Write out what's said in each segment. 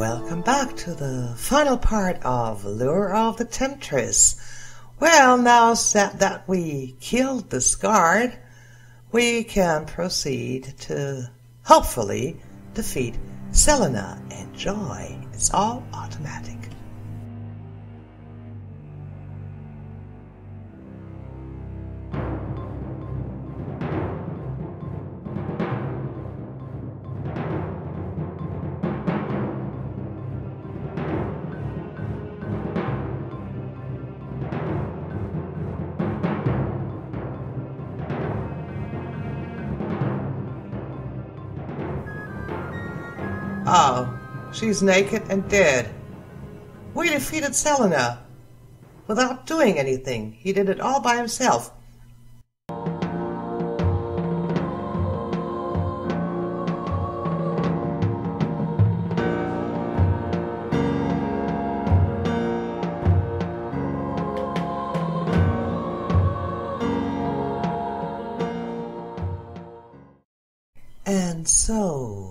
welcome back to the final part of Lure of the Temptress. Well, now that we killed this guard, we can proceed to hopefully defeat Selena and Joy. It's all automatic. Oh, she's naked and dead. We defeated Selena without doing anything. He did it all by himself. And so,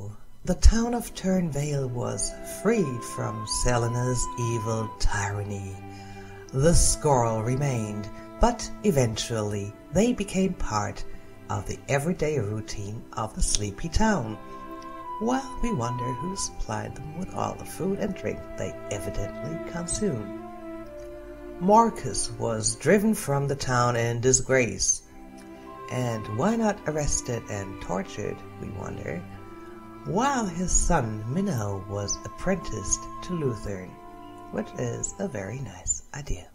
the town of Turnvale was freed from Selena's evil tyranny. The Skorl remained, but eventually they became part of the everyday routine of the sleepy town. While we wonder who supplied them with all the food and drink they evidently consumed. Marcus was driven from the town in disgrace. And why not arrested and tortured, we wonder, while his son Minnow was apprenticed to Luthern, which is a very nice idea.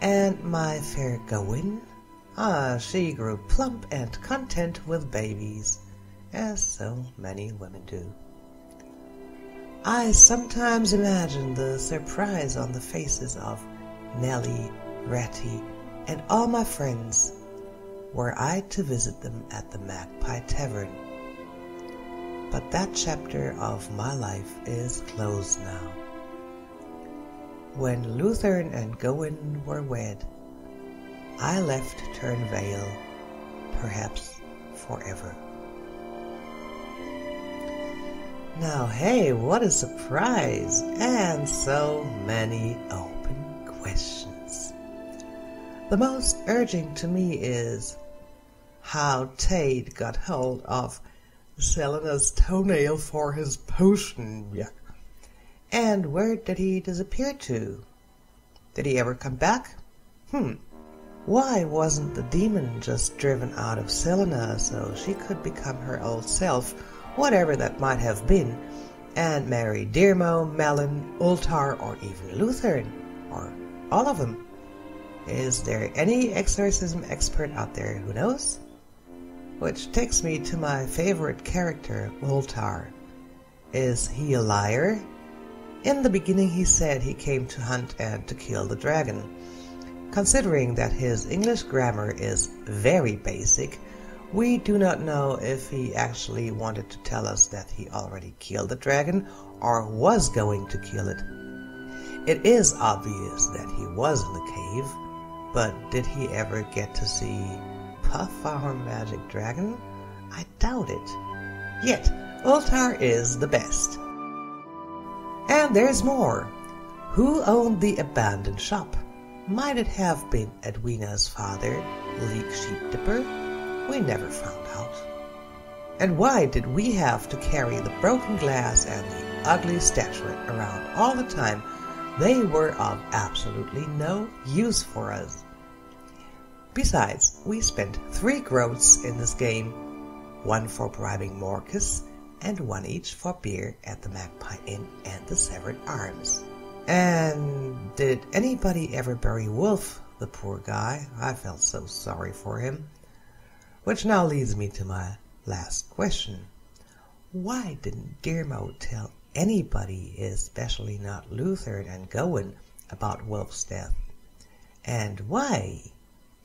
And my fair Goewin, ah, she grew plump and content with babies, as so many women do. I sometimes imagine the surprise on the faces of Nellie, Ratty, and all my friends were I to visit them at the Magpie Tavern but that chapter of my life is closed now. When Luthern and Goewin were wed, I left Turnvale, perhaps forever. Now, hey, what a surprise! And so many open questions. The most urgent to me is how Tade got hold of Selena's toenail for his potion. And where did he disappear to? Did he ever come back? Hmm. Why wasn't the demon just driven out of Selena so she could become her old self, whatever that might have been, and marry Diermot, Melon, Ultar, or even Luthern, or all of them? Is there any exorcism expert out there who knows? Which takes me to my favorite character, Ultar. Is he a liar? In the beginning he said he came to hunt and to kill the dragon. Considering that his English grammar is very basic, we do not know if he actually wanted to tell us that he already killed the dragon or was going to kill it. It is obvious that he was in the cave, but did he ever get to see Puff our magic dragon? I doubt it. Yet, Ultar is the best. And there's more. Who owned the abandoned shop? Might it have been Edwina's father, Leek Sheep Dipper? We never found out. And why did we have to carry the broken glass and the ugly statuette around all the time? They were of absolutely no use for us. Besides, we spent three groats in this game, one for bribing Marcus, and one each for beer at the Magpie Inn and the Severed Arms. And did anybody ever bury Wolf, the poor guy? I felt so sorry for him. Which now leads me to my last question. Why didn't Diermot tell anybody, especially not Luther and Goewin, about Wolf's death? And why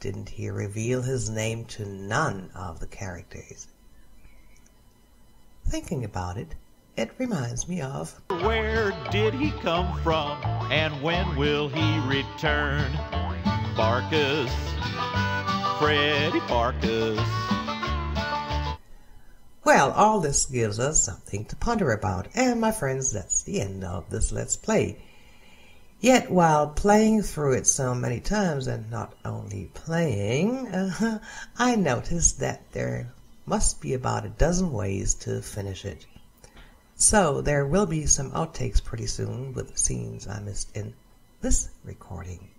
didn't he reveal his name to none of the characters? Thinking about it, it reminds me of Where did he come from and when will he return? Pharkas, Freddy Pharkas. Well, all this gives us something to ponder about, and my friends, that's the end of this Let's Play. Yet, while playing through it so many times, and not only playing, uh, I noticed that there must be about a dozen ways to finish it. So, there will be some outtakes pretty soon with scenes I missed in this recording,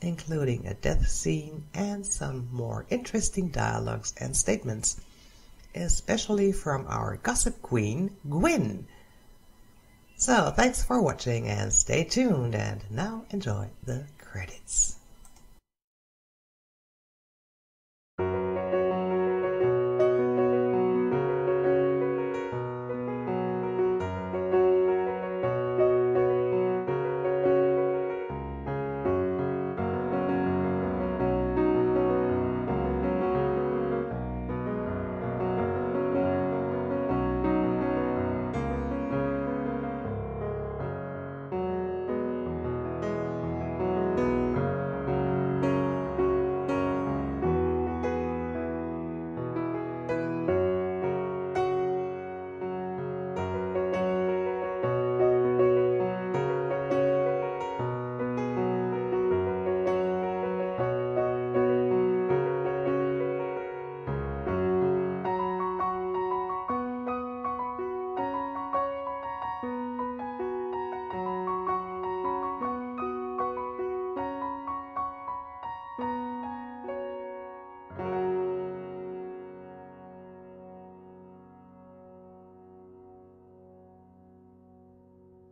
including a death scene and some more interesting dialogues and statements especially from our gossip queen, Gwen. So, thanks for watching and stay tuned and now enjoy the credits.